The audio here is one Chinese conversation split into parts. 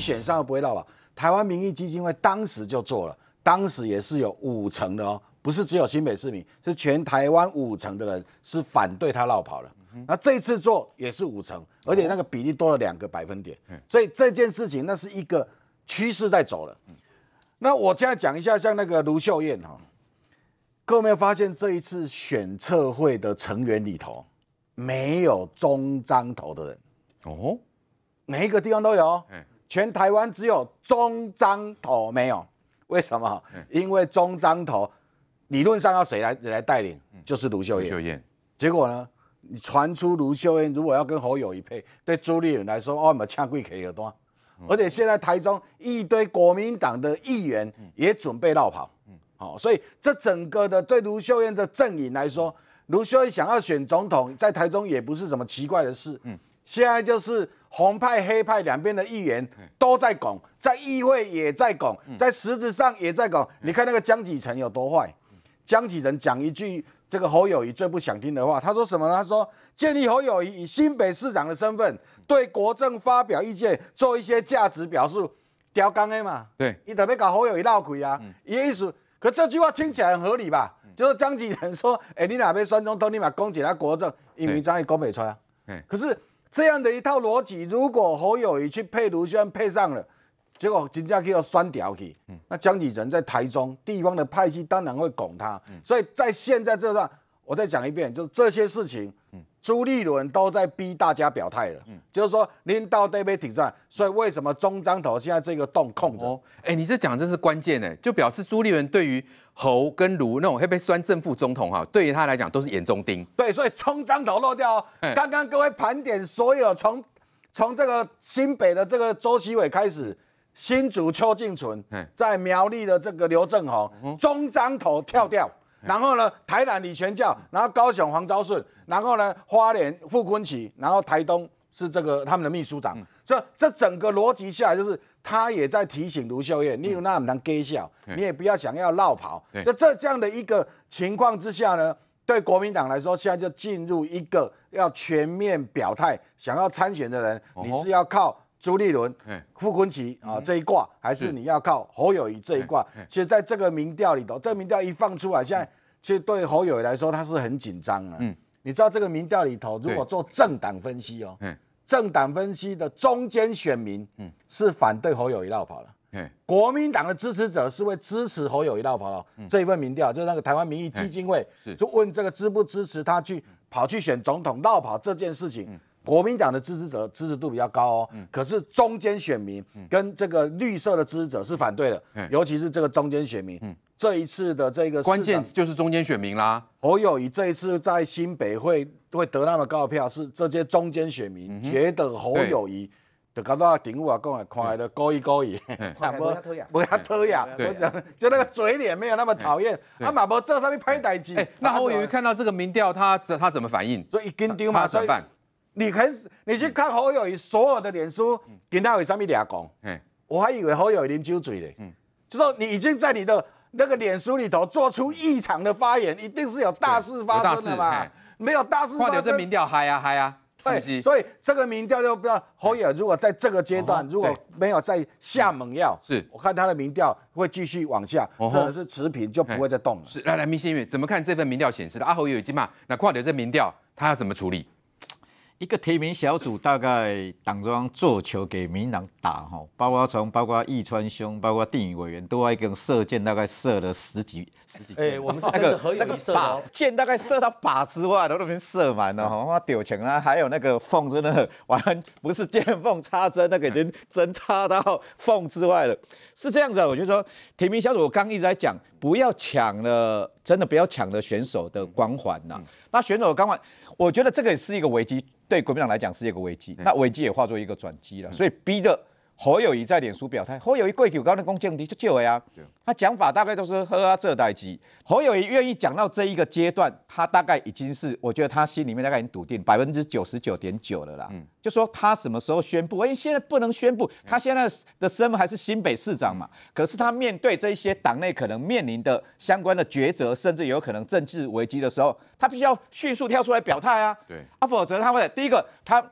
选上不会落跑。台湾民意基金会当时就做了，当时也是有五成的哦，不是只有新北市民，是全台湾五成的人是反对他落跑了。那这次做也是五成，而且那个比例多了两个百分点，所以这件事情那是一个趋势在走了。那我现在讲一下，像那个卢秀燕哈，各位有没有发现这一次选测会的成员里头没有中章头的人？哦，每一个地方都有，全台湾只有中章头没有，为什么？因为中章头理论上要谁来来带领，就是卢秀燕。结果呢？你传出卢秀燕如果要跟侯友谊配，对朱立伦来说，哦，没枪贵可以有多？而且现在台中一堆国民党的议员也准备绕跑，好，所以这整个的对卢秀燕的阵营来说，卢秀燕想要选总统，在台中也不是什么奇怪的事。嗯，现在就是红派黑派两边的议员都在拱，在议会也在拱，在实质上也在拱。你看那个江启臣有多坏？江启臣讲一句。这个侯友谊最不想听的话，他说什么呢？他说建议侯友谊以新北市长的身份对国政发表意见，做一些价值表述。刁刚的嘛，对，你特别搞侯友谊闹鬼啊，意思。可这句话听起来很合理吧？就是江启臣说，哎，你哪边酸中通，你把攻击他国政，因为张毅攻北出啊。可是这样的一套逻辑，如果侯友谊去配卢轩配上了。结果金家可以要酸掉去，那江启臣在台中地方的派系当然会拱他，所以在现在这上，我再讲一遍，就是这些事情，朱立伦都在逼大家表态了，就是说您到底被挺上，所以为什么中章头现在这个洞空着？哎，你这讲真是关键呢，就表示朱立伦对于侯跟卢那种会被酸正副总统哈，对于他来讲都是眼中钉。对，所以中章头漏掉。刚刚各位盘点所有从从这个新北的这个周其伟开始。新竹邱敬存，在苗栗的这个刘正宏，中章头跳掉，然后呢，台南李全教，然后高雄黄昭顺，然后呢，花莲傅昆奇，然后台东是这个他们的秘书长，这这整个逻辑下来，就是他也在提醒卢秀燕，你有那么能给笑，你也不要想要绕跑，在这这样的一个情况之下呢，对国民党来说，现在就进入一个要全面表态，想要参选的人，你是要靠。朱立伦、傅昆奇啊这一卦，还是你要靠侯友谊这一卦？其实在这个民调里头，这个民调一放出来，现在其实对侯友谊来说，他是很紧张的。嗯，你知道这个民调里头，如果做政党分析哦，政党分析的中间选民，嗯，是反对侯友谊绕跑了。国民党的支持者是会支持侯友谊绕跑了。这一份民调，就是那个台湾民意基金会就问这个支不支持他去跑去选总统绕跑这件事情。国民党的支持者支持度比较高哦，可是中间选民跟这个绿色的支持者是反对的，尤其是这个中间选民，这一次的这个关键就是中间选民啦。侯友谊这一次在新北会会得那么高的票，是这些中间选民觉得侯友谊的搞到顶我讲啊，看来的勾一勾一，不要偷雅，不要偷雅，我讲就那个嘴脸没有那么讨厌，阿马伯这上面拍台机。那侯友谊看到这个民调，他他怎么反应？所以一根丢嘛，所以。你很，你去看侯友谊所有的脸书，跟他有上面俩讲，我还以为侯友谊啉酒醉嘞，就说你已经在你的那个脸书里头做出异常的发言，一定是有大事发生的嘛？没有大事发生，这民调嗨啊嗨啊，对，所以这个民调就不要侯友如果在这个阶段如果没有再下猛药，是。我看他的民调会继续往下，或者是持平就不会再动了。是来来，明星月怎么看这份民调显示的？阿侯友已经嘛，那跨掉这民调，他要怎么处理？一个提名小组大概党中央做球给民党打哈，包括从包括易川兄，包括定宇委员，都要一个射箭，大概射了十几十几。哎，我们是那个那个靶箭大概射到靶之外的那边射满了哈，我丢钱啊！还有那个缝真的完不是见缝插针，那个已经针插到缝之外了。是这样子啊，我就说提名小组我刚一直在讲，不要抢了，真的不要抢了选手的光环呐。那选手的光环，我觉得这个也是一个危机。对国民党来讲是一个危机，那危机也化作一个转机了，所以逼着侯友谊在脸书表态。侯友谊跪求高的公敬力就救了呀，他讲法大概都是喝啊这代机。侯友谊愿意讲到这一个阶段，他大概已经是，我觉得他心里面大概已经笃定百分之九十九点九了啦。嗯，就说他什么时候宣布？因为现在不能宣布，他现在的身份还是新北市长嘛。可是他面对这些党内可能面临的相关的抉择，甚至有可能政治危机的时候，他必须要迅速跳出来表态啊。对，啊，否则他会第一个他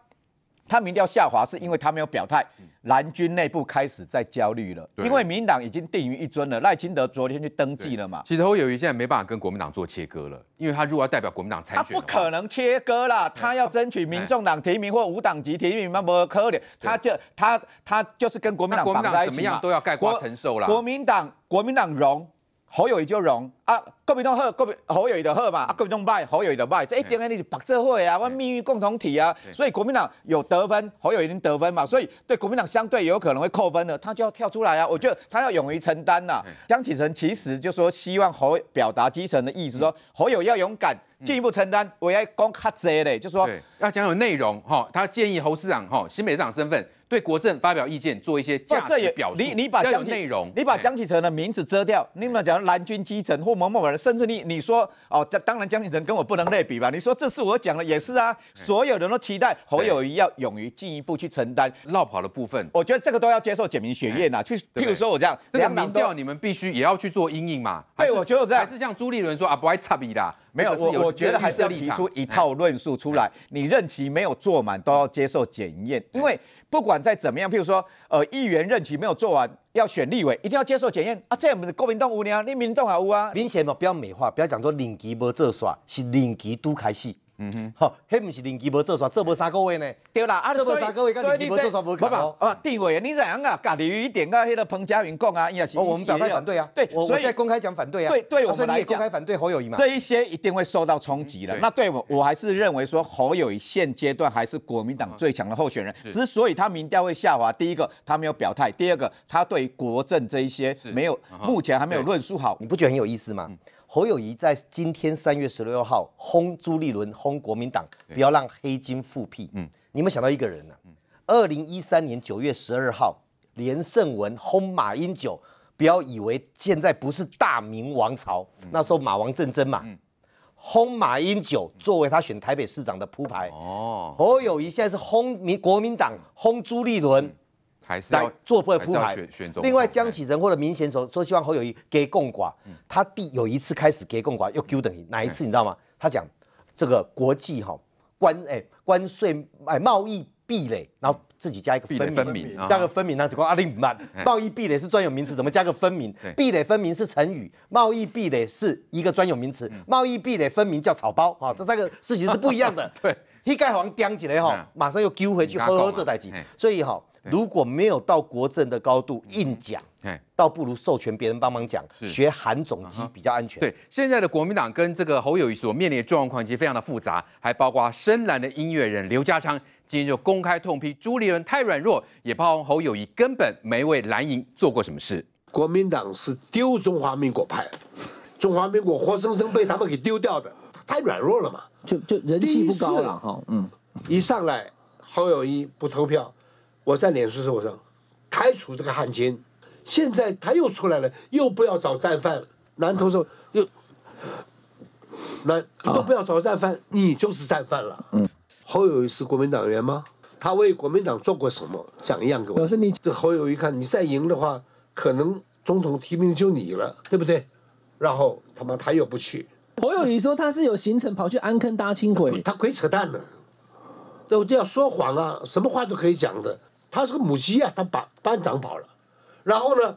他民调下滑是因为他没有表态，蓝军内部开始在焦虑了，因为民党已经定于一尊了，赖清德昨天去登记了嘛，其实侯友谊现在没办法跟国民党做切割了，因为他如果要代表国民党参他选他，不可能切割啦，他要争取民众党提名或无党籍提名，那不可能，他就他他就是跟国民党绑在一起嘛。怎么样都要盖瓜国承受啦。国民党国民党荣。侯友谊就容啊，国民党好，国民侯友谊就好嘛，啊，国民党败，侯友谊就败，这一定跟你是白社会啊，我命运共同体啊，所以国民党有得分，侯友谊能得分嘛，所以对国民党相对有可能会扣分的，他就要跳出来啊，我觉得他要勇于承担呐、江启臣其实就说希望侯表达基层的意思，说侯友要勇敢，进一步承担，我要讲较济嘞，就说，要讲有内容哈。他建议侯市长哈，新北市长身份对国政发表意见，做一些价值表述。你你把江启内容，你把哎江启臣的名字遮掉，你们讲蓝军基层或某某人，甚至你你说哦，这当然江启臣跟我不能类比吧？你说这是我讲的也是啊，所有人都期待侯友谊要勇于进一步去承担，绕跑的部分，我觉得这个都要接受简明学院呐。去，譬如说我这样，这个民调你们必须也要去做阴影嘛。对我觉得这样还是像朱立伦说啊，不爱插比啦。没有，我我觉得还是要提出一套论述出来。你任期没有做满，都要接受检验，因为不管再怎么样，譬如说，呃，议员任期没有做完，要选立委，一定要接受检验啊。这样不是国民党有呢，你民党也有啊。明显嘛，不要美化，不要讲说任期没做耍，是任期都开始。嗯哼，好，迄毋是任期无做煞，做无三个月呢。对啦，啊，这所以无三个月跟所以你这你基本做法无可能啊，地委你怎样啊？家己一点跟迄个彭佳云讲啊，也是哦，我们表态反对啊。对，我我所以现在公开讲反对啊。对对我们所以你来讲也公开反对侯友谊嘛。这一些一定会受到冲击的。那对我，我还是认为说侯友谊现阶段还是国民党最强的候选人。之所以他民调会下滑，第一个他没有表态，第二个他对于国政这一些没有目前还没有论述好。你不觉得很有意思吗？侯友谊在今天三月十六号轰朱立伦，轰国民党，不要让黑金复辟。嗯，你有没有想到一个人呢、二零一三年九月十二号，连胜文轰马英九，不要以为现在不是大明王朝，那时候马王政争嘛，轰马英九作为他选台北市长的铺排。哦，侯友谊现在是轰民国民党轰朱立伦，来还是要做铺排。另外，江启臣或者明贤说说希望侯友谊给共寡，他第有一次开始给共寡又丢等于哪一次你知道吗？他讲这个国际哈关哎关税哎贸易壁垒，然后自己加一个分分明啊加个分明，那就讲阿令慢哎贸易壁垒是专有名词，怎么加个分明？壁垒分明是成语，贸易壁垒是一个专有名词，贸易壁垒分明叫草包啊，这三个事情是不一样的。对，一盖好像叼起来哈嗯，马上又丢回去，呵呵这代机。所以哈，如果没有到国政的高度硬讲。哎，倒不如授权别人帮忙讲，是学韩总机比较安全。对，现在的国民党跟这个侯友谊所面临的状况其实非常的复杂，还包括深蓝的音乐人刘家昌今天就公开痛批朱立伦太软弱，也包括侯友谊根本没为蓝营做过什么事。国民党是丢中华民国派，中华民国活生生被他们给丢掉的，太软弱了嘛。就就人气不高了哈，嗯，一上来侯友谊不投票，我在脸书上我说开除这个汉奸，现在他又出来了，又不要找战犯，南投说又，那你都不要找战犯，你就是战犯了。嗯，侯友谊是国民党员吗？他为国民党做过什么？讲一样给我老师你这侯友谊看你再赢的话，可能总统提名就你了，对不对？然后他妈他又不去，侯友谊说他是有行程跑去安坑搭轻轨，他鬼扯淡呢，都这要说谎啊，什么话都可以讲的。他是个母鸡啊，他把班长跑了，然后呢，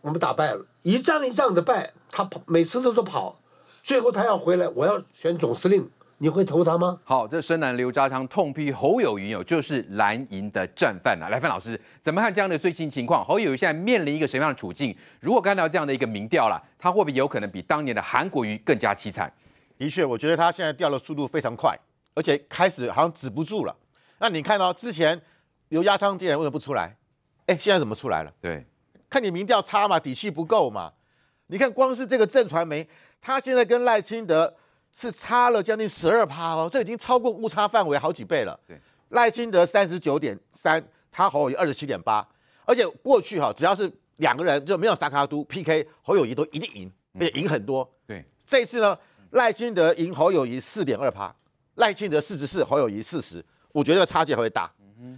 我们打败了，一仗一仗的败，他跑每次都都跑，最后他要回来，我要选总司令，你会投他吗？好，这深蓝刘家昌痛批侯友谊哦，就是蓝营的战犯啊。来，范老师怎么看这样的最新情况？侯友谊现在面临一个什么样的处境？如果看到这样的一个民调啦，他会不会有可能比当年的韩国瑜更加凄惨？的确，我觉得他现在掉的速度非常快，而且开始好像止不住了。那你看到、之前刘家昌竟然为什么不出来？哎，现在怎么出来了？对，看你民调差嘛，底气不够嘛。你看光是这个正传媒，他现在跟赖清德是差了将近十二趴哦，这已经超过误差范围好几倍了。对，赖清德三十九点三，他侯友谊二十七点八，而且过去哈、只要是两个人就没有萨卡都 PK，侯友谊都一定赢，而且赢很多。对，这次呢，赖清德赢侯友谊四点二趴，赖清德四十四，侯友谊四十，我觉得差距还会大。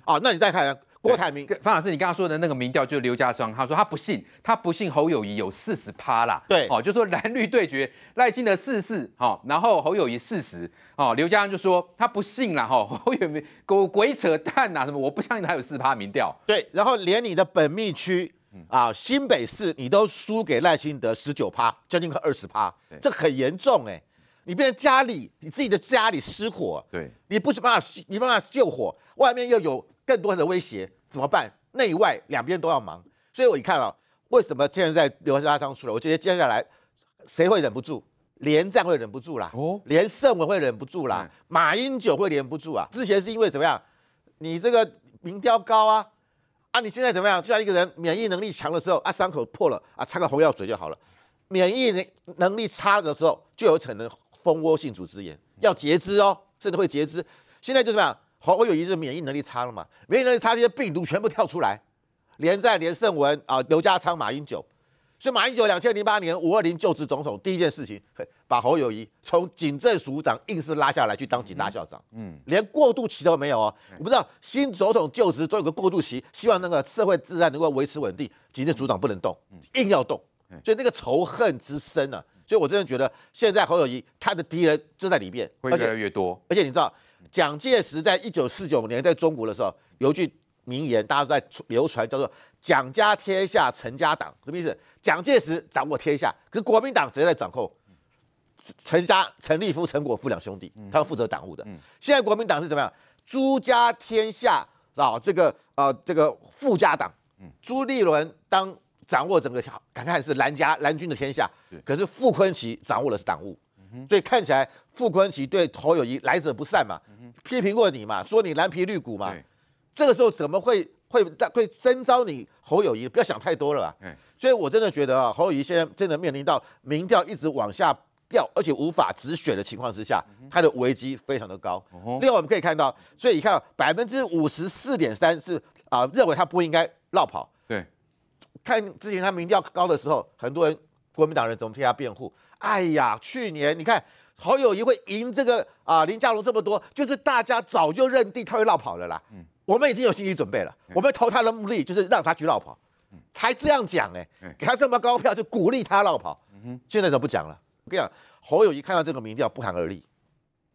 啊，那你再看郭台铭方老师，你刚刚说的那个民调就是刘家双，他说他不信，他不信侯友谊有四十趴啦。对哦，就说蓝绿对决，赖清德四四，好，然后侯友谊四十，哦，刘家双就说他不信啦，哈，侯友谊狗鬼扯淡呐，什么我不相信他有四趴民调。对，然后连你的本密区啊，新北市你都输给赖清德十九趴，将近快二十趴，这很严重哎。你变成家里，你自己的家里失火，对，你不是办法，你没办法救火，外面又有更多的威胁，怎么办？内外两边都要忙。所以我一看啊，为什么现在在刘家昌出来？我觉得接下来谁会忍不住？连战会忍不住啦，哦连胜文会忍不住啦，马英九会忍不住啊。之前是因为怎么样？你这个民调高啊，啊，你现在怎么样？就像一个人免疫能力强的时候啊，伤口破了啊，擦个红药水就好了。免疫能能力差的时候，就有可能蜂窝性组织炎，要截肢哦，甚至会截肢。现在就怎么样？侯友谊是免疫能力差了嘛？免疫能力差，这些病毒全部跳出来，连战、连胜文啊、刘家昌、马英九。所以马英九两千零八年五二零就职总统，第一件事情，把侯友谊从警政署长硬是拉下来去当警大校长，嗯，连过渡期都没有哦。我不知道新总统就职都有个过渡期，希望那个社会治安能够维持稳定，警政署长不能动，硬要动，所以那个仇恨之深啊，所以我真的觉得现在侯友谊他的敌人就在里面，会越而且来越多。而且你知道，蒋介石在一九四九年在中国的时候，有一句名言，大家都在流传，叫做“蒋家天下，陈家党”，什么意思？蒋介石掌握天下，可是国民党直接在掌控。陈家陈立夫、陈果夫两兄弟，他们负责党务的。现在国民党是怎么样？朱家天下啊，这个呃这个傅家党，朱立伦当掌握整个看看是蓝家蓝军的天下，可是傅昆萁掌握的是党务。所以看起来傅昆萁对侯友谊来者不善嘛，批评过你嘛，说你蓝皮绿骨嘛对，这个时候怎么会会会征召你侯友谊？不要想太多了啊嗯。所以我真的觉得啊，侯友谊现在真的面临到民调一直往下掉，而且无法止血的情况之下，他的危机非常的高。另外我们可以看到，所以你看百分之五十四点三是啊认为他不应该绕跑。对，看之前他民调高的时候，很多人国民党人怎么替他辩护？哎呀，去年你看侯友谊会赢这个啊林佳龙这么多，就是大家早就认定他会绕跑了啦。嗯我们已经有心理准备了，我们投他的目的就是让他去绕跑，才这样讲哎、嗯给他这么高票就鼓励他绕跑。现在怎么不讲了？我跟你讲，侯友谊看到这个民调不寒而栗，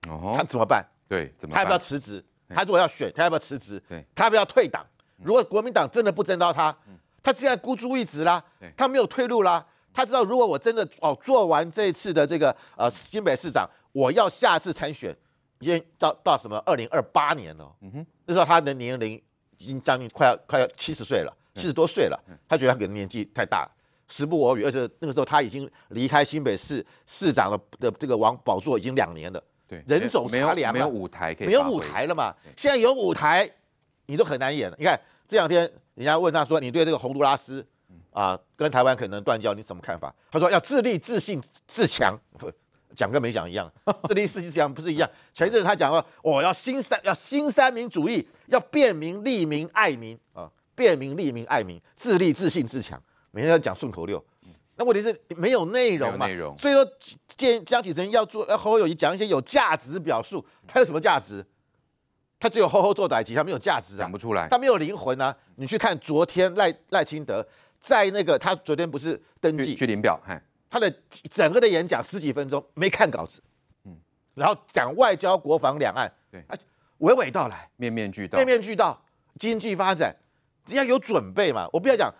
他哦，怎么办？对，怎么他要不要办？辞职？他如果要选，他要不要辞职？对他要不要退党？如果国民党真的不征召他，他现在孤注一掷啦，他没有退路啦。他知道，如果我真的哦做完这一次的这个呃新北市长，我要下次参选，已经到到什么二零二八年了。嗯哼，那时候他的年龄已经将近快要快要七十岁了，七十多岁了。他觉得他可能年纪太大了。时不我与，而且那个时候他已经离开新北市市长的的这个王宝座已经两年了，对，人走茶凉没有舞台可以，没有舞，台了嘛。现在有舞台，你都很难演了。你看这两天人家问他说：“你对这个洪都拉斯啊，跟台湾可能断交，你什么看法？”他说：“要自立、自信、自强。”不讲跟没讲一样，自立、自信、自强不是一样。前一阵子他讲了：“我要新三，要新三民主义，要便民、利民、爱民啊，便民、利民、爱民，自立、自信、自强。”每天要讲顺口溜。那问题是没有内容嘛？所以说，建江启臣要做要侯友谊讲一些有价值表述，他有什么价值？他只有吼吼做代级，他没有价值啊讲，不出来。他没有灵魂啊！你去看昨天赖赖清德在那个他昨天不是登记去领表，他的整个的演讲十几分钟没看稿子，嗯，然后讲外交、国防、两岸，对啊，娓娓道来，面面俱到面，面俱到，经济发展，只要有准备嘛。我不要讲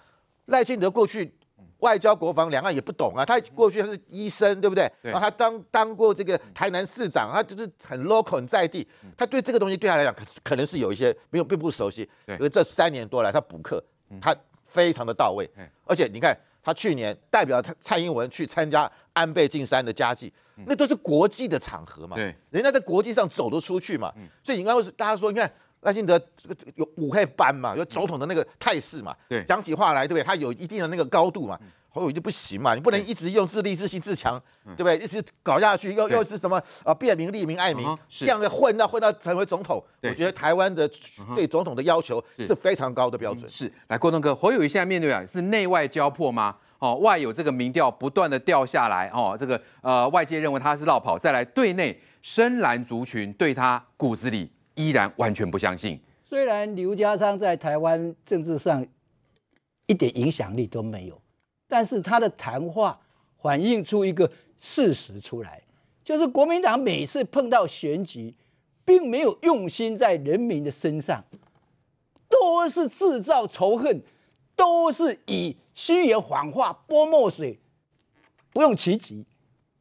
赖清德过去外交、国防、两岸也不懂啊，他过去他是医生，对不对？然后他当当过这个台南市长，他就是很 local 很在地，他对这个东西对他来讲可可能是有一些没有并不熟悉。对。可是这三年多来他补课，他非常的到位。嗯，而且你看他去年代表蔡蔡英文去参加安倍晋三的家祭，那都是国际的场合嘛，对，人家在国际上走得出去嘛，所以你刚刚大家说，你看赖清德这个这个有武可以搬嘛，有总统的那个态势嘛，对讲起话来，对不对？他有一定的那个高度嘛。侯友谊就不行嘛，你不能一直用自立自信自强，对不对？一直搞下去，又又是什么啊便民利民爱民这样的混到混到成为总统，我觉得台湾的对总统的要求是是非常高的标准。是，来郭东哥，侯友谊现在面对啊是内外交迫吗？哦，外有这个民调不断的掉下来，哦，这个呃外界认为他是落跑，再来对内深蓝族群对他骨子里依然完全不相信，虽然刘家昌在台湾政治上一点影响力都没有，但是他的谈话反映出一个事实出来，就是国民党每次碰到选举，并没有用心在人民的身上，都是制造仇恨，都是以虚言谎话泼墨水，不用其极。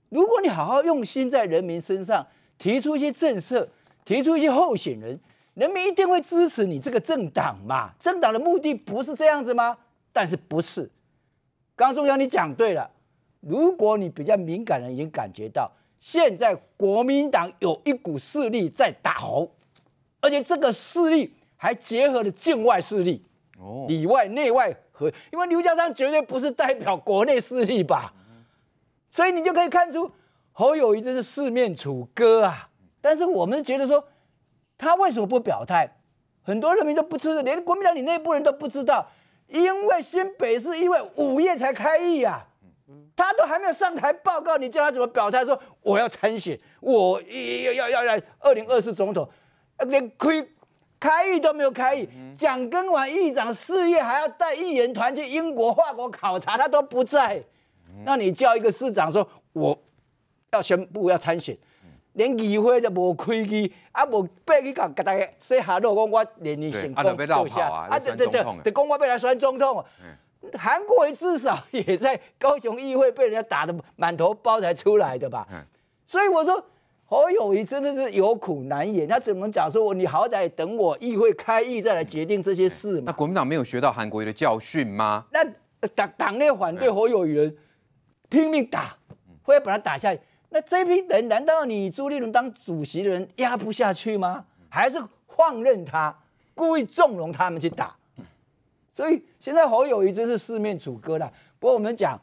如果你好好用心在人民身上，提出一些政策，提出一些候选人，人民一定会支持你这个政党嘛。政党的目的不是这样子吗？但是不是？刚刚中央你讲对了，如果你比较敏感的人已经感觉到，现在国民党有一股势力在打猴，而且这个势力还结合了境外势力，哦，里外内外合，因为刘家昌绝对不是代表国内势力吧，所以你就可以看出侯友谊真是四面楚歌啊。但是我们觉得说，他为什么不表态？很多人民都不知道，连国民党你内部人都不知道，因为新北市因为午夜才开议啊，他都还没有上台报告，你叫他怎么表态说我要参选，我要要要来二零二四总统，连开开议都没有开议，蒋根完议长四月还要带议员团去英国、法国考察，他都不在。那你叫一个市长说我要宣布要参选，连议会都无开议，啊无爬去甲大家说下落，讲我连你成功对啊啊啊，对对对要选总统，对，讲我要来选总统。韩国瑜至少也在高雄议会被人家打的满头包才出来的吧？嗯所以我说侯友谊真的是有苦难言，他怎么讲说你好歹等我议会开议再来决定这些事嘛？那国民党没有学到韩国瑜的教训吗？那呃党党内反对侯友谊人拼命打，会把他打下去。那这批人难道你朱立伦当主席的人压不下去吗？还是放任他，故意纵容他们去打？所以现在侯友谊真是四面楚歌了。不过我们讲，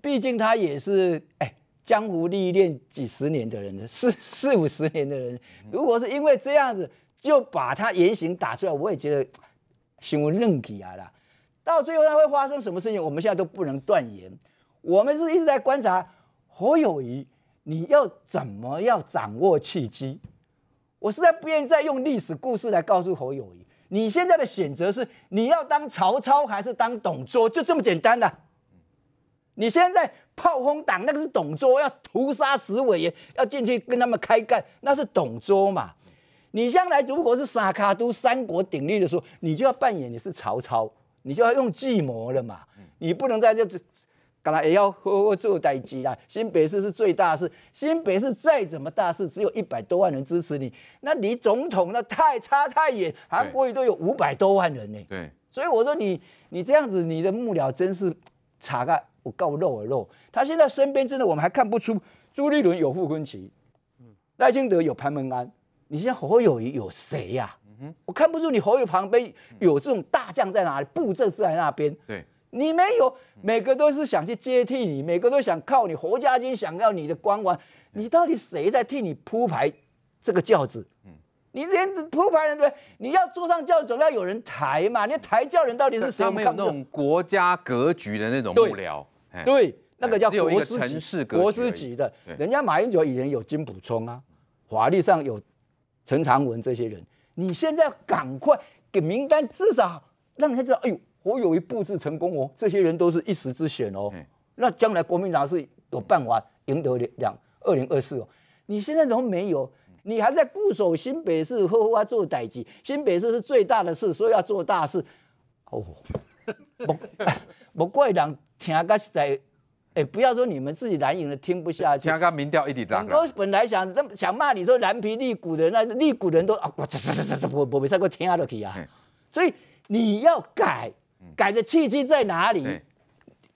毕竟他也是哎江湖历练几十年的人，四四五十年的人，如果是因为这样子就把他言行打出来，我也觉得新闻愣起来了。到最后他会发生什么事情，我们现在都不能断言。我们是一直在观察侯友谊，你要怎么要掌握契机？我实在不愿意再用历史故事来告诉侯友谊，你现在的选择是你要当曹操还是当董卓，就这么简单的、你现在炮轰党那个是董卓，要屠杀十委员，要进去跟他们开干，那是董卓嘛。你将来如果是沙卡都三国鼎立的时候，你就要扮演你是曹操，你就要用计谋了嘛。你不能在这干嘛也要呵呵做代机啦。新北市是最大事，新北市再怎么大事，只有一百多万人支持你，那离总统那太差太远，韩国瑜都有五百多万人呢、对，所以我说你你这样子，你的幕僚真是查个我告肉而肉。他现在身边真的我们还看不出朱立伦有傅昆萁，赖清德有潘文安，你现在侯友谊有谁呀、我看不出你侯友旁边有这种大将在哪里，布阵是在那边。对，你没有，每个都是想去接替你，每个都想靠你。侯家军想要你的光环，你到底谁在替你铺排这个轿子？你连铺排人对，你要坐上轿子，总要有人抬嘛。那抬轿人到底是谁？他没有那种国家格局的那种幕僚，哎，对，那个叫国师级，国师级的对，人家马英九以前有金补充啊，法律上有陈长文这些人，你现在赶快给名单，至少让人家知道，哎呦，侯友谊布置成功哦，这些人都是一时之选哦嗯，那将来国民党是有办法赢得两二零二四哦，你现在都没有。你还在固守新北市，呵呵做代级。新北市是最大的事，所以要做大事。哦，不 不怪人听个实在，哎，不要说你们自己蓝营的听不下去听，个民调一直很涨啊多本来想那么想骂你说蓝皮立骨的人，那立骨的人都啊，我这这这这这我我没再给我听下去啊嗯。所以你要改，改的契机在哪里？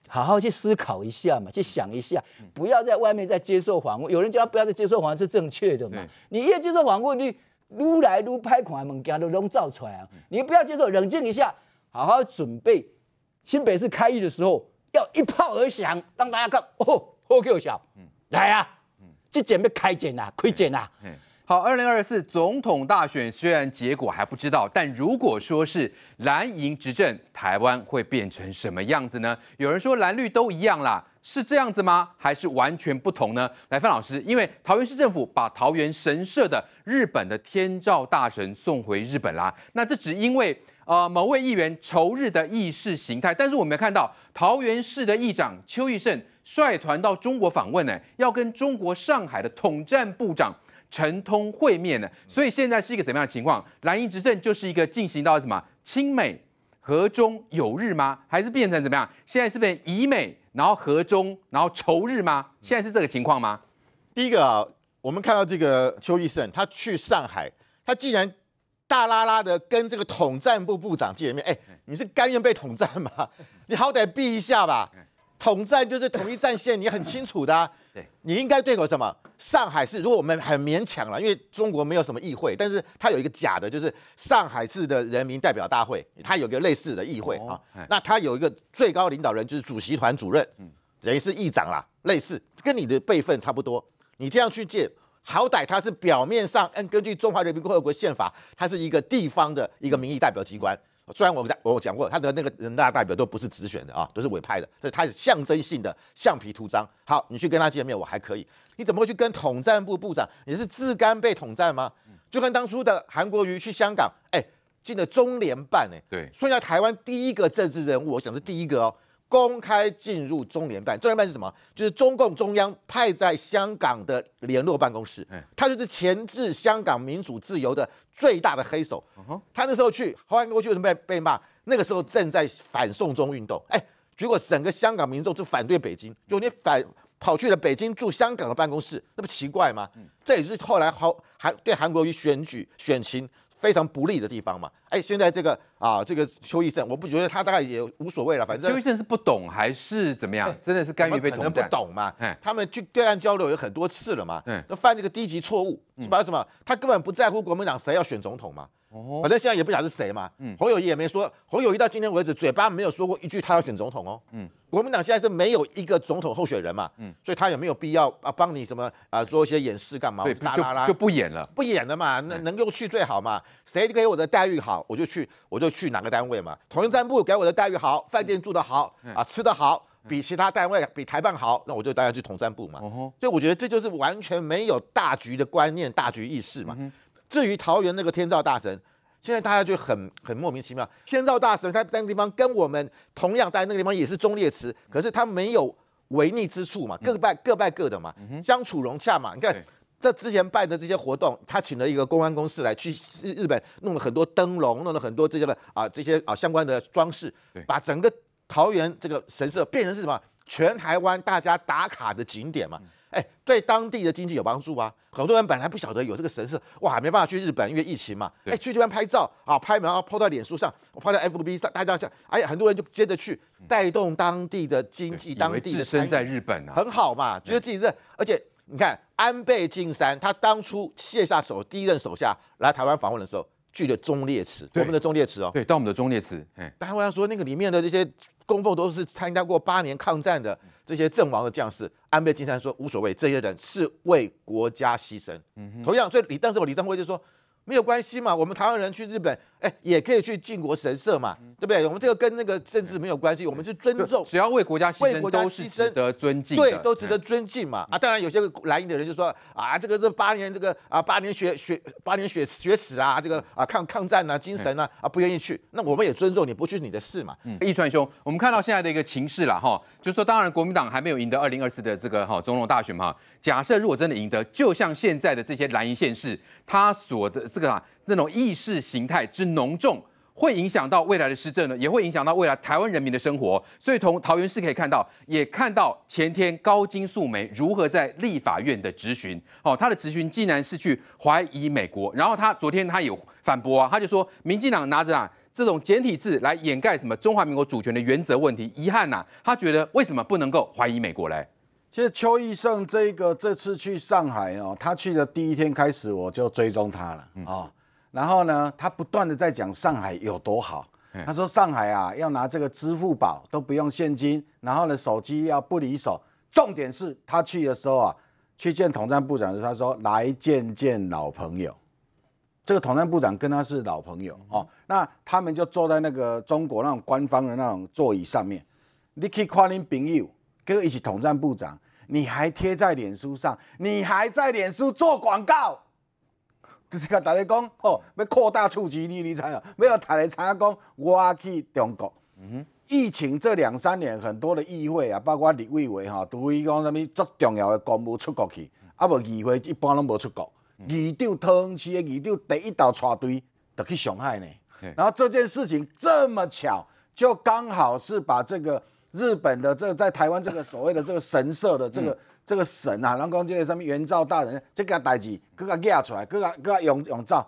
好好去思考一下嘛，去想一下，不要在外面再接受访问。有人叫他不要再接受访问是正确的嘛？你越接受访问，你撸来撸拍款物件都拢造出来啊！你不要接受，冷静一下，好好准备。新北市开议的时候，要一炮而响，让大家看哦，好够小，来啊！这件要开检啊，开检啊！好，二零二四总统大选虽然结果还不知道，但如果说是蓝营执政，台湾会变成什么样子呢？有人说蓝绿都一样啦，是这样子吗？还是完全不同呢？来，范老师，因为桃园市政府把桃园神社的日本的天照大神送回日本啦，那这只因为呃某位议员仇日的意识形态，但是我们看到桃园市的议长邱义胜率团到中国访问呢，要跟中国上海的统战部长。陈通会面呢，所以现在是一个怎么样的情况？蓝营执政就是一个进行到什么亲美和中有日吗？还是变成怎么样？现在是变以美，然后和中，然后仇日吗？现在是这个情况吗？第一个啊，我们看到这个邱义胜，他去上海，他竟然大拉拉的跟这个统战部部长见面，哎，你是甘愿被统战吗？你好歹避一下吧。统战就是统一战线，你很清楚的。对，你应该对口什么？上海市，如果我们很勉强了，因为中国没有什么议会，但是它有一个假的，就是上海市的人民代表大会，它有个类似的议会啊。那它有一个最高领导人，就是主席团主任，等于是议长啦，类似跟你的辈分差不多。你这样去借，好歹它是表面上，嗯根据中华人民共和国宪法，它是一个地方的一个民意代表机关。虽然我们在我讲过，他的那个人大代表都不是直选的啊，都是委派的，所以他是象征性的橡皮图章。好，你去跟他见面，我还可以。你怎么会去跟统战部部长？你是自甘被统战吗？就跟当初的韩国瑜去香港，哎，进了中联办，哎，对，说一下台湾第一个政治人物，我想是第一个哦。公开进入中联办，中联办是什么？就是中共中央派在香港的联络办公室，他就是钳制香港民主自由的最大的黑手。他那时候去，后来过去为什么被被骂？那个时候正在反送中运动，哎，结果整个香港民众就反对北京，就你反跑去了北京驻香港的办公室，那不奇怪吗？这也是后来好韩对韩国瑜选举选情。非常不利的地方嘛，哎，现在这个啊，这个邱医生，我不觉得他大概也无所谓了，反正邱医生是不懂还是怎么样？真的是甘于被统战？不懂嘛？他们去对岸交流有很多次了嘛，都犯这个低级错误，是吧？什么？他根本不在乎国民党谁要选总统嘛。哦，反正现在也不晓得是谁嘛。嗯，侯友谊也没说，侯友谊到今天为止嘴巴没有说过一句他要选总统哦。嗯，国民党现在是没有一个总统候选人嘛。嗯，所以他也没有必要啊帮你什么啊做一些演示干嘛？对，就就不演了，不演了嘛。那能够去最好嘛？谁给我的待遇好，我就去，我就去哪个单位嘛。统一战部给我的待遇好，饭店住得好啊，吃得好，比其他单位比台办好，那我就当然去统战部嘛。所以我觉得这就是完全没有大局的观念、大局意识嘛。至于桃园那个天照大神，现在大家就很很莫名其妙。天照大神他在那个地方跟我们同样在那个地方也是忠烈祠，可是他没有违逆之处嘛，各拜各拜各的嘛，相处融洽嘛。你看这之前办的这些活动，他请了一个公安公司来去日本弄了很多灯笼，弄了很多这些的啊这些啊相关的装饰，把整个桃园这个神社变成是什么？全台湾大家打卡的景点嘛。哎，对当地的经济有帮助啊！很多人本来不晓得有这个神社，哇，没办法去日本，因为疫情嘛。哎，去这边拍照啊，拍然后抛到脸书上，我抛到 FB 上，大家想，哎呀，很多人就接着去，带动当地的经济，当地的身在日本啊，很好嘛，觉得自己是，而且你看安倍晋三，他当初卸下手，第一任手下来台湾访问的时候，去的忠烈祠，我们的忠烈祠哦，对，到我们的忠烈祠，哎，大家要说那个里面的这些供奉都是参加过八年抗战的。这些阵亡的将士，安倍晋三说无所谓，这些人是为国家牺牲。嗯同样，所以李，当时我李登辉就说。没有关系嘛，我们台湾人去日本，哎，也可以去靖国神社嘛，对不对？我们这个跟那个政治没有关系，我们是尊重，只要为国家牺牲，都是值得尊敬，对，都值得尊敬嘛。啊，当然有些蓝营的人就说啊，这个这八年这个啊八年血血八年血血史啊，这个啊抗抗战啊精神啊啊不愿意去，那我们也尊重你，不去你的事嘛。易川兄，我们看到现在的一个情势了哈，就是说当然国民党还没有赢得二零二四的这个哈总统大选嘛。假设如果真的赢得，就像现在的这些蓝营县市，他所的这个啊。那种意识形态之浓重，会影响到未来的施政呢，也会影响到未来台湾人民的生活。所以，从桃园市可以看到，也看到前天高金素梅如何在立法院的质询。哦，他的质询竟然是去怀疑美国，然后他昨天他有反驳啊，他就说，民进党拿着啊这种简体字来掩盖什么中华民国主权的原则问题，遗憾呐，他觉得为什么不能够怀疑美国嘞？其实邱义胜这个这次去上海哦，他去的第一天开始我就追踪他了啊。然后呢，他不断的在讲上海有多好。他说上海啊，要拿这个支付宝都不用现金，然后呢，手机要不离手。重点是他去的时候啊，去见统战部长时，他说来见见老朋友。这个统战部长跟他是老朋友哦。那他们就坐在那个中国那种官方的那种座椅上面。你可以夸你朋友，结果一起统战部长，你还贴在脸书上，你还在脸书做广告。就是甲大家讲，吼、要扩大触及率，你知影？要大家参加讲，我去中国嗯。疫情这两三年，很多的议会啊，包括立委会吼，除非讲什么足重要的公务出国去，啊无议会一般拢无出国。议长桃园市的议长第一道插队就去上海呢。然后这件事情这么巧，就刚好是把这个日本的这个在台湾这个所谓的这个神社的这个、这个神啊，然后讲这个什么元照大人，这个代志，给他压出来，给他给他用用照。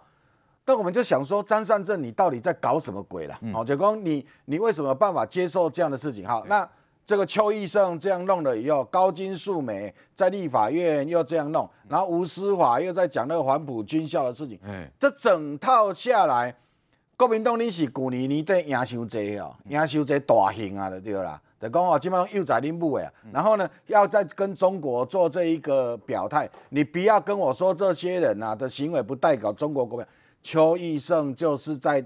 但我们就想说，张善政你到底在搞什么鬼啦？好、就讲你你为什么有办法接受这样的事情？好，那这个邱义胜这样弄了以后，高金素梅在立法院又这样弄，然后吴思华又在讲那个黄埔军校的事情，嗯，这整套下来，国民党你是去年年底赢伤济哦，赢伤济大型啊，就对啦。就讲哦，基本上又在恁母的啊，然后呢，要再跟中国做这一个表态，你不要跟我说这些人啊的行为不代表中国国民。邱义胜就是在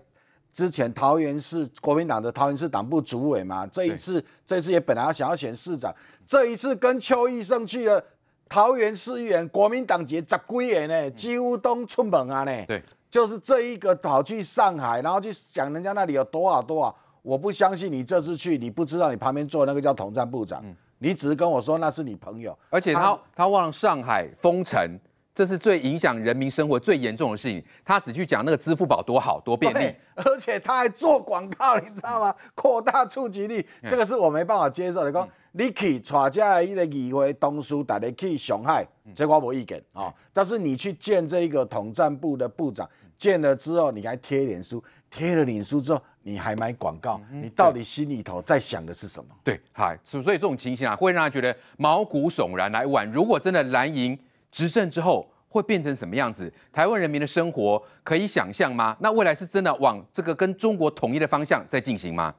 之前桃园市国民党的桃园市党部主委嘛，这一次这一次也本来要想要选市长，这一次跟邱义胜去了桃园市议员，国民党籍十几个呢，几乎都出门啊呢。对，就是这一个跑去上海，然后去讲人家那里有多少多少，我不相信你这次去，你不知道你旁边坐那个叫统战部长，你只是跟我说那是你朋友，而且他他忘了上海封城，这是最影响人民生活最严重的事情。他只去讲那个支付宝多好多便利，，而且他还做广告，你知道吗？扩大触及率，这个是我没办法接受的。讲你去带这一个议会东叔，大家去上海，这我无意见啊、哦。但是你去见这个统战部的部长，见了之后，你还贴脸书，贴了脸书之后，你还买广告，你到底心里头在想的是什么？对，嗨，所所以这种情形啊，会让他觉得毛骨悚然。来晚，如果真的蓝营执政之后，会变成什么样子？台湾人民的生活可以想象吗？那未来是真的往这个跟中国统一的方向在进行吗？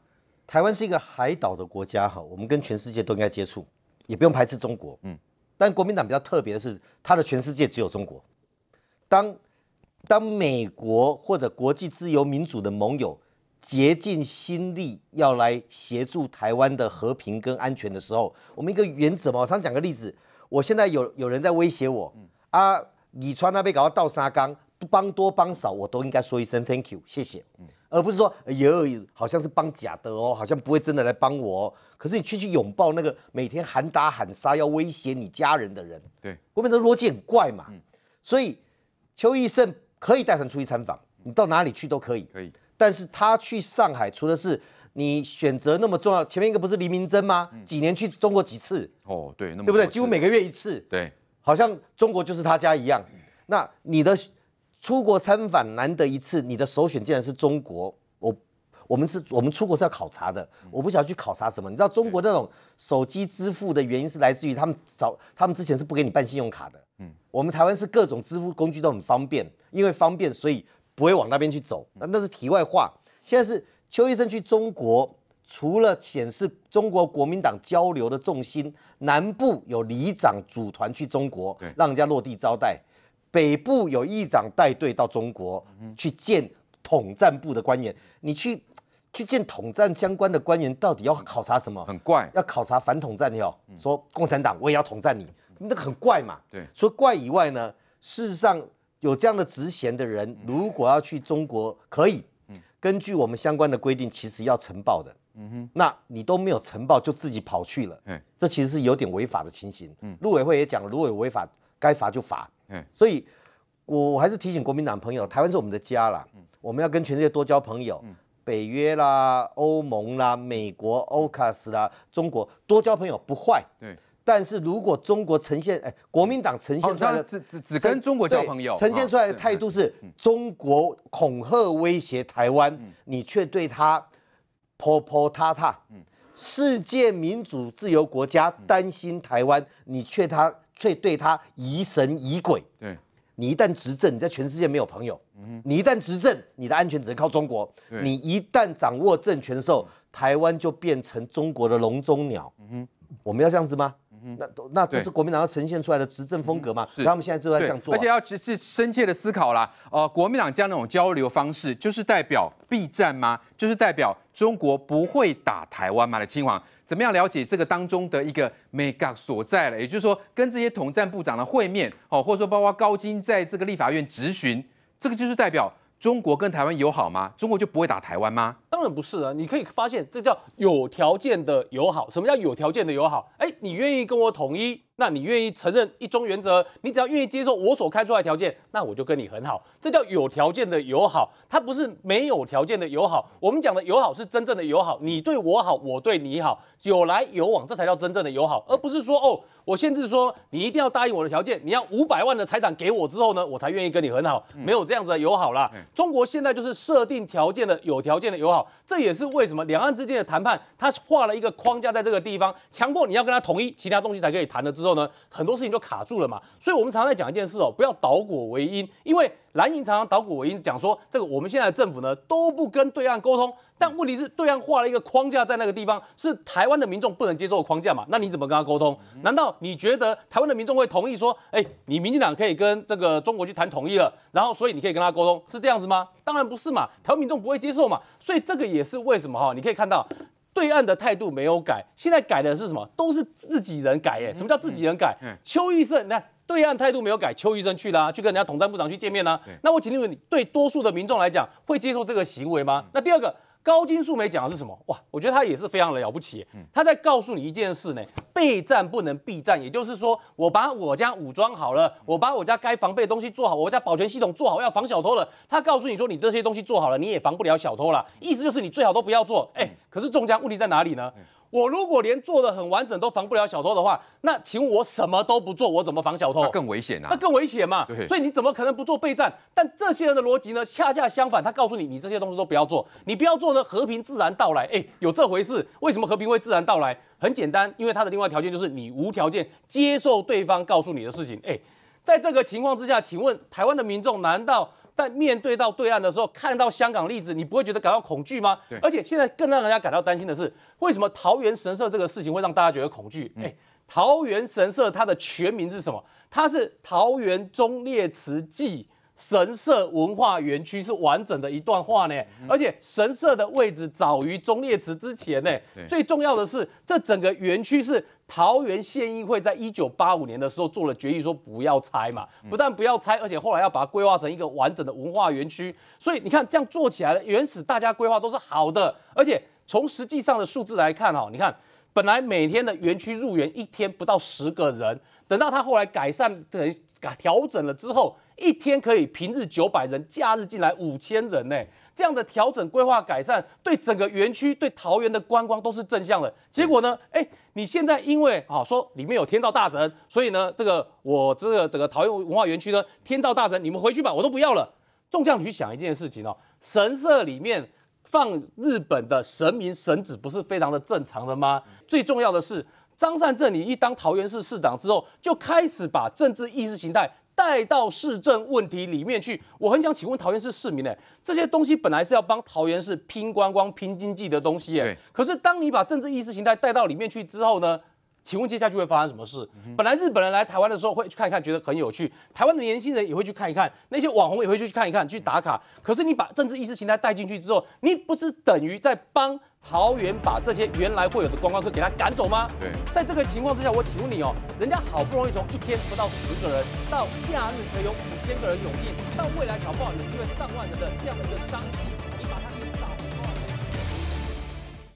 台湾是一个海岛的国家哈，我们跟全世界都应该接触，也不用排斥中国。嗯，但国民党比较特别的是，它的全世界只有中国。当当美国或者国际自由民主的盟友竭尽心力要来协助台湾的和平跟安全的时候，我们一个原则嘛，我常讲个例子，我现在有有人在威胁我，啊，李川那边搞到倒沙缸，帮多帮少，我都应该说一声 thank you，谢谢。而不是说哎呦，好像是帮假的哦，好像不会真的来帮我哦。可是你却去拥抱那个每天喊打喊杀要威胁你家人的人，对，国民党的逻辑很怪嘛。所以邱义胜可以带团出去参访，你到哪里去都可以。可以，但是他去上海，除了是你选择那么重要，前面一个不是黎明真吗？几年去中国几次，哦，对，那么对不对？几乎每个月一次。对，好像中国就是他家一样。那你的出国参访难得一次，你的首选竟然是中国。我我们是我们出国是要考察的，我不晓得去考察什么。你知道中国那种手机支付的原因是来自于他们早他们之前是不给你办信用卡的。嗯，我们台湾是各种支付工具都很方便，因为方便所以不会往那边去走。那那是题外话。现在是邱医生去中国。除了显示中国国民党交流的重心，南部有里长组团去中国对，让人家落地招待；北部有议长带队到中国去见统战部的官员。你去去见统战相关的官员，到底要考察什么？很怪。要考察反统战哟，说共产党我也要统战你，那个很怪嘛。对除了怪以外呢，事实上有这样的职衔的人，如果要去中国，可以，根据我们相关的规定，其实要呈报的。嗯哼，那你都没有呈报就自己跑去了。嗯，这其实是有点违法的情形。嗯，陆委会也讲了，如果有违法，该罚就罚。嗯所以我我还是提醒国民党朋友，台湾是我们的家啦，我们要跟全世界多交朋友。北约啦、欧盟啦、美国、欧卡斯啦、中国多交朋友不坏，对，但是如果中国呈现，哎，国民党呈哦，现出来的他只只只跟中国交朋友，呈现出来的哦态度是中国恐吓威胁台湾，你却对他泼泼踏踏。世界民主自由国家担心台湾，你却他却对他疑神疑鬼。对你一旦执政，你在全世界没有朋友。你一旦执政，你的安全只能靠中国。你一旦掌握政权的时候，台湾就变成中国的笼中鸟。我们要这样子吗？那那这是国民党要呈现出来的执政风格嘛？是他们现在就在这对样做啊。而且要只是深切的思考啦。呃，国民党这样那种交流方式，就是代表避战吗？就是代表中国不会打台湾吗？来，清王怎么样了解这个当中的一个 mega 所在了？也就是说，跟这些统战部长的会面，哦，或者说包括高金在这个立法院质询，这个就是代表中国跟台湾友好吗？中国就不会打台湾吗？当然不是啊，你可以发现这叫有条件的友好。什么叫有条件的友好？哎，你愿意跟我统一，那你愿意承认一中原则，你只要愿意接受我所开出来条件，那我就跟你很好。这叫有条件的友好，它不是没有条件的友好。我们讲的友好是真正的友好，你对我好，我对你好，有来有往，这才叫真正的友好，而不是说哦，我限制说你一定要答应我的条件，你要五百万的财产给我之后呢，我才愿意跟你很好，没有这样子的友好啦。中国现在就是设定条件的有条件的友好，这也是为什么两岸之间的谈判，它画了一个框架在这个地方，强迫你要跟他统一，其他东西才可以谈了之后呢，很多事情就卡住了嘛。所以我们常常在讲一件事哦，不要倒果为因，因为蓝营常常倒果为因，讲说这个我们现在的政府呢都不跟对岸沟通，但问题是对岸画了一个框架在那个地方，是台湾的民众不能接受的框架嘛？那你怎么跟他沟通？难道你觉得台湾的民众会同意说，哎，你民进党可以跟这个中国去谈统一了，然后所以你可以跟他沟通，是这样子吗？当然不是嘛，台湾民众不会接受嘛。所以这个也是为什么哈，你可以看到。对岸的态度没有改，现在改的是什么？都是自己人改耶。什么叫自己人改？邱医生，那对岸态度没有改，邱医生去啦，去跟人家统战部长去见面啦。那我请问你，对多数的民众来讲，会接受这个行为吗？那第二个，高金素梅讲的是什么？哇，我觉得他也是非常的了不起。他在告诉你一件事呢，备战不能避战，也就是说，我把我家武装好了，我把我家该防备的东西做好，我家保全系统做好，要防小偷了。他告诉你说，你这些东西做好了，你也防不了小偷了。意思就是你最好都不要做。哎，可是中奖问题在哪里呢？我如果连做的很完整都防不了小偷的话，那请问我什么都不做，我怎么防小偷？那更危险啊！那更危险嘛。所以你怎么可能不做备战？但这些人的逻辑呢，恰恰相反，他告诉你，你这些东西都不要做，你不要做呢，和平自然到来。哎，有这回事？为什么和平会自然到来？很简单，因为他的另外条件就是你无条件接受对方告诉你的事情。哎，在这个情况之下，请问台湾的民众难道？在面对到对岸的时候，看到香港例子，你不会觉得感到恐惧吗？而且现在更让人家感到担心的是，为什么桃园神社这个事情会让大家觉得恐惧？哎，桃园神社它的全名是什么？它是桃园忠烈祠祭神社文化园区，是完整的一段话呢。而且神社的位置早于忠烈祠之前呢。最重要的是，这整个园区是。桃园县议会在一九八五年的时候做了决议，说不要拆嘛，不但不要拆，而且后来要把它规划成一个完整的文化园区。所以你看，这样做起来的原始大家规划都是好的，而且从实际上的数字来看，哈，你看本来每天的园区入园一天不到十个人，等到他后来改善改调整了之后，一天可以平日九百人，假日进来五千人呢。这样的调整规划改善，对整个园区、对桃园的观光都是正向的。结果呢？哎，你现在因为啊说里面有天照大神，所以呢，这个我这个整个桃园文化园区呢，天照大神你们回去吧，我都不要了。众将，你去想一件事情哦，神社里面放日本的神明神子，不是非常的正常的吗？最重要的是，张善政你一当桃园市市长之后，就开始把政治意识形态。带到市政问题里面去，我很想请问桃园市市民呢，这些东西本来是要帮桃园市拼观光、拼经济的东西耶，可是当你把政治意识形态带到里面去之后呢，请问接下去会发生什么事？本来日本人来台湾的时候会去看一看，觉得很有趣，台湾的年轻人也会去看一看，那些网红也会去看一看，去打卡。可是你把政治意识形态带进去之后，你不是等于在帮？桃园把这些原来会有的观光客给他赶走吗？对，在这个情况之下，我请问你哦，人家好不容易从一天不到十个人，到假日可以有五千个人涌进，到未来搞不好有机会上万人的这样的一个商机。